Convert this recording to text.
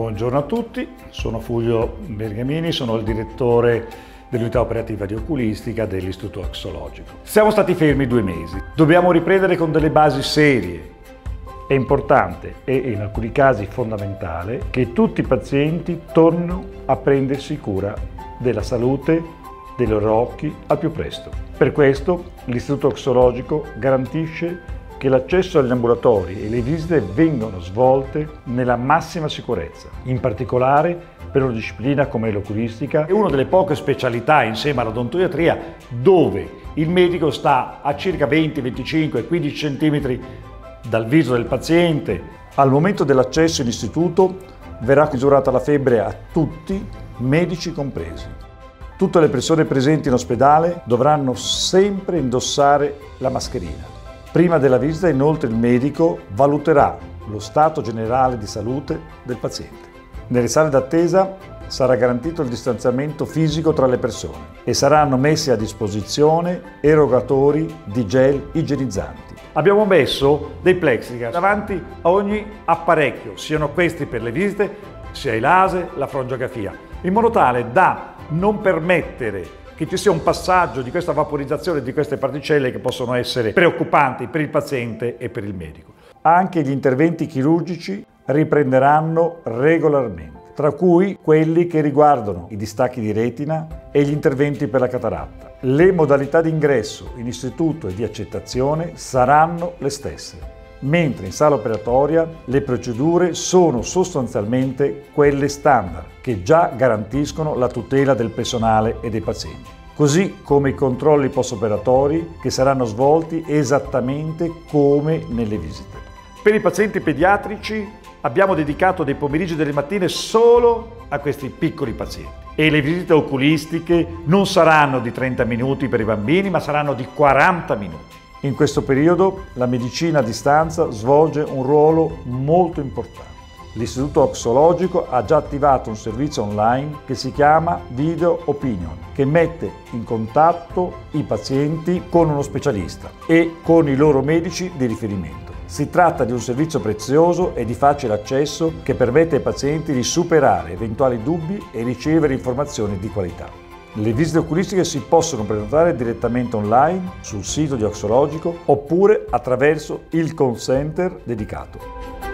Buongiorno a tutti, sono Fulvio Bergamini, sono il direttore dell'unità operativa di oculistica dell'Istituto Axologico. Siamo stati fermi due mesi, dobbiamo riprendere con delle basi serie. È importante e in alcuni casi fondamentale che tutti i pazienti tornino a prendersi cura della salute dei loro occhi al più presto. Per questo l'Istituto Axologico garantisce che l'accesso agli ambulatori e le visite vengono svolte nella massima sicurezza, in particolare per una disciplina come l'oculistica, è una delle poche specialità insieme all'odontoiatria dove il medico sta a circa 20, 25, 15 cm dal viso del paziente. Al momento dell'accesso in istituto verrà misurata la febbre a tutti, medici compresi. Tutte le persone presenti in ospedale dovranno sempre indossare la mascherina. Prima della visita inoltre il medico valuterà lo stato generale di salute del paziente. Nelle sale d'attesa sarà garantito il distanziamento fisico tra le persone e saranno messi a disposizione erogatori di gel igienizzanti. Abbiamo messo dei plexiglass davanti a ogni apparecchio, siano questi per le visite, sia i laser, la frongiografia, in modo tale da non permettere che ci sia un passaggio di questa vaporizzazione di queste particelle che possono essere preoccupanti per il paziente e per il medico. Anche gli interventi chirurgici riprenderanno regolarmente, tra cui quelli che riguardano i distacchi di retina e gli interventi per la cataratta. Le modalità di ingresso in istituto e di accettazione saranno le stesse mentre in sala operatoria le procedure sono sostanzialmente quelle standard che già garantiscono la tutela del personale e dei pazienti, così come i controlli post-operatori che saranno svolti esattamente come nelle visite. Per i pazienti pediatrici abbiamo dedicato dei pomeriggi e delle mattine solo a questi piccoli pazienti e le visite oculistiche non saranno di 30 minuti per i bambini ma saranno di 40 minuti. In questo periodo la medicina a distanza svolge un ruolo molto importante. L'Istituto Oxologico ha già attivato un servizio online che si chiama Video Opinion, che mette in contatto i pazienti con uno specialista e con i loro medici di riferimento. Si tratta di un servizio prezioso e di facile accesso che permette ai pazienti di superare eventuali dubbi e ricevere informazioni di qualità. Le visite oculistiche si possono prenotare direttamente online sul sito di Oxologico oppure attraverso il call center dedicato.